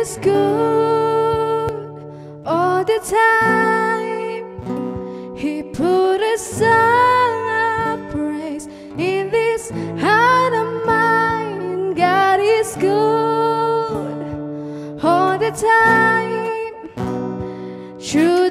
is good all the time. He put a song of praise in this heart of mine. God is good all the time. True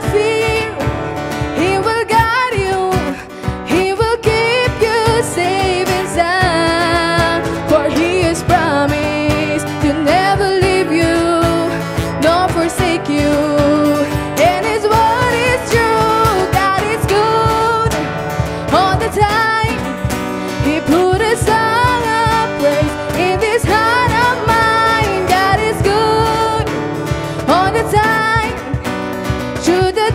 not feel